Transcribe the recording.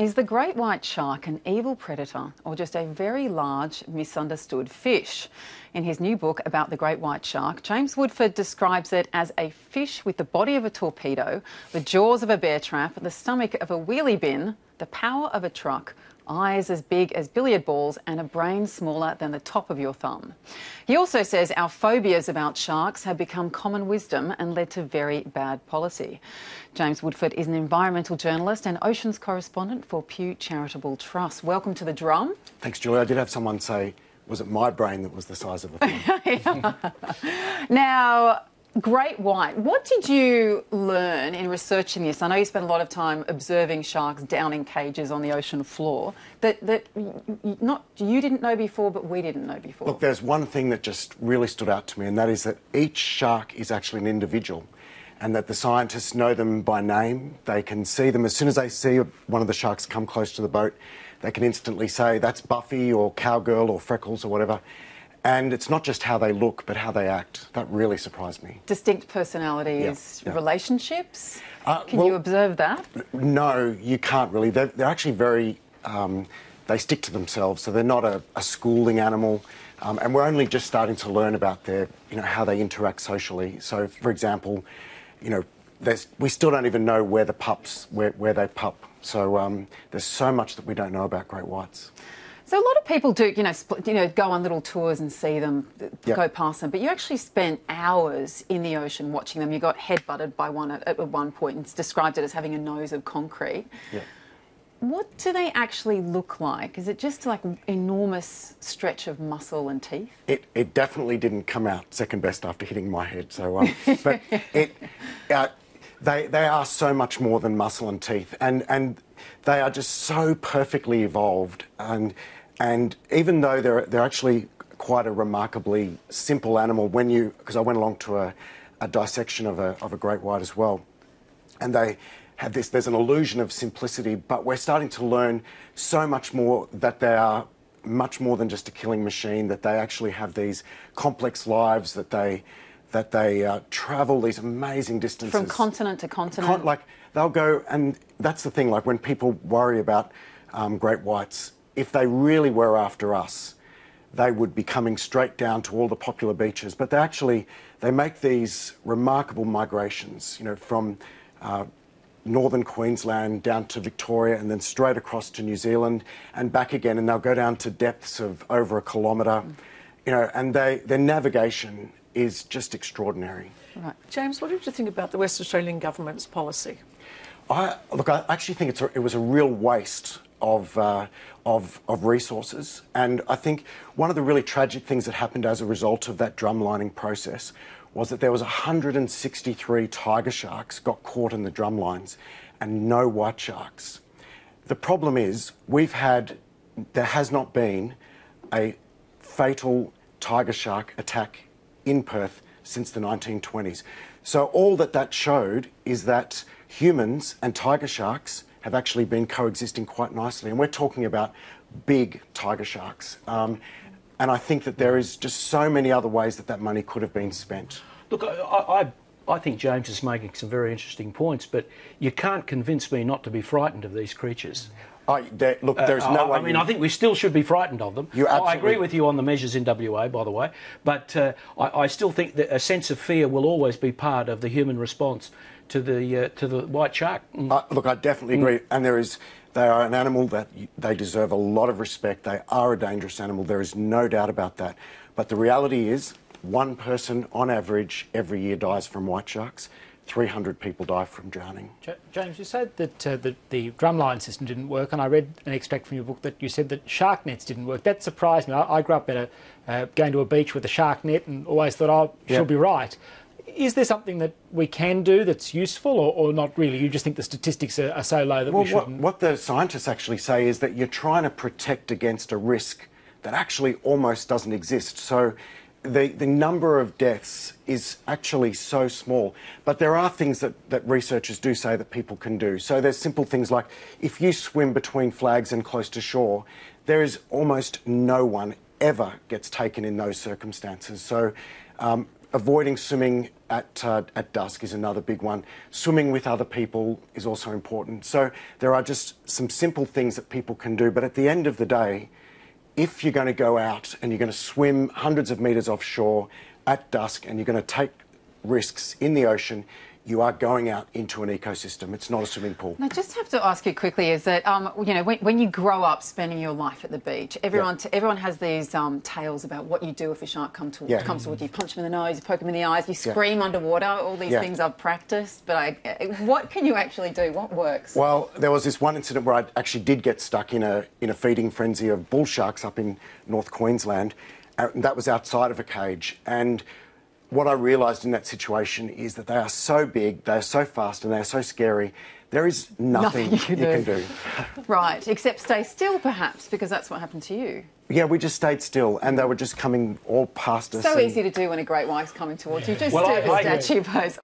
Is the great white shark an evil predator or just a very large, misunderstood fish? In his new book about the great white shark, James Woodford describes it as a fish with the body of a torpedo, the jaws of a bear trap, the stomach of a wheelie bin, the power of a truck, eyes as big as billiard balls, and a brain smaller than the top of your thumb. He also says our phobias about sharks have become common wisdom and led to very bad policy. James Woodford is an environmental journalist and oceans correspondent for Pew Charitable Trust. Welcome to the drum. Thanks, Julie. I did have someone say, was it my brain that was the size of a thumb? now, Great white. What did you learn in researching this? I know you spent a lot of time observing sharks down in cages on the ocean floor that, that not you didn't know before, but we didn't know before. Look, there's one thing that just really stood out to me, and that is that each shark is actually an individual, and that the scientists know them by name. They can see them as soon as they see one of the sharks come close to the boat. They can instantly say that's Buffy or Cowgirl or Freckles or whatever. And it's not just how they look, but how they act. That really surprised me. Distinct personalities, yeah, yeah. relationships. Uh, Can well, you observe that? No, you can't really. They're, they're actually very. Um, they stick to themselves, so they're not a, a schooling animal. Um, and we're only just starting to learn about their, you know, how they interact socially. So, for example, you know, we still don't even know where the pups, where, where they pup. So um, there's so much that we don't know about great whites. So a lot of people do, you know, you know, go on little tours and see them, yep. go past them. But you actually spent hours in the ocean watching them. You got headbutted by one at, at one point and described it as having a nose of concrete. Yep. What do they actually look like? Is it just like enormous stretch of muscle and teeth? It, it definitely didn't come out second best after hitting my head. So, um, but it, uh, they they are so much more than muscle and teeth, and and they are just so perfectly evolved and and even though they're, they're actually quite a remarkably simple animal, when you, because I went along to a, a dissection of a, of a great white as well, and they have this, there's an illusion of simplicity, but we're starting to learn so much more that they are much more than just a killing machine, that they actually have these complex lives, that they, that they uh, travel these amazing distances. From continent to continent? Con like, they'll go, and that's the thing, like when people worry about um, great whites, if they really were after us, they would be coming straight down to all the popular beaches. But they actually they make these remarkable migrations, you know, from uh, northern Queensland down to Victoria and then straight across to New Zealand and back again, and they'll go down to depths of over a kilometre, you know, and they their navigation is just extraordinary. Right. James, what did you think about the West Australian government's policy? I, look, I actually think a, it was a real waste of, uh, of, of resources. And I think one of the really tragic things that happened as a result of that drumlining process was that there was 163 tiger sharks got caught in the drumlines and no white sharks. The problem is we've had, there has not been a fatal tiger shark attack in Perth since the 1920s. So all that that showed is that humans and tiger sharks have actually been coexisting quite nicely. And we're talking about big tiger sharks. Um, and I think that there is just so many other ways that that money could have been spent. Look, I, I, I think James is making some very interesting points, but you can't convince me not to be frightened of these creatures. I, there, look, there's uh, no I, I mean, I think we still should be frightened of them. You absolutely... I agree with you on the measures in WA, by the way, but uh, I, I, still think that a sense of fear will always be part of the human response to the uh, to the white shark. Mm. Uh, look, I definitely agree, mm. and there is. They are an animal that they deserve a lot of respect. They are a dangerous animal. There is no doubt about that. But the reality is, one person on average every year dies from white sharks. 300 people die from drowning. James, you said that uh, the, the drumline system didn't work, and I read an extract from your book that you said that shark nets didn't work. That surprised me. I, I grew up at a, uh, going to a beach with a shark net and always thought, oh, she'll yep. be right. Is there something that we can do that's useful, or, or not really? You just think the statistics are, are so low that well, we shouldn't? What, what the scientists actually say is that you're trying to protect against a risk that actually almost doesn't exist. So the, the number of deaths is actually so small. But there are things that, that researchers do say that people can do. So there's simple things like if you swim between flags and close to shore, there is almost no one ever gets taken in those circumstances. So um, avoiding swimming at, uh, at dusk is another big one. Swimming with other people is also important. So there are just some simple things that people can do. But at the end of the day, if you're going to go out and you're going to swim hundreds of metres offshore at dusk and you're going to take risks in the ocean, you are going out into an ecosystem. It's not a swimming pool. I just have to ask you quickly: is that um, you know when, when, you grow up spending your life at the beach, everyone yeah. everyone has these um, tales about what you do if a shark come to, yeah. comes towards you. You punch him in the nose, you poke him in the eyes, you scream yeah. underwater. All these things I've practiced, but I, what can you actually do? What works? Well, there was this one incident where I actually did get stuck in a in a feeding frenzy of bull sharks up in North Queensland. Uh, that was outside of a cage and what I realised in that situation is that they are so big, they are so fast, and they are so scary. There is nothing, nothing you, can, you do. can do. right, except stay still, perhaps, because that's what happened to you. Yeah, we just stayed still, and they were just coming all past us. So easy to do when a great white's coming towards you. Just well, do I, the statue pose.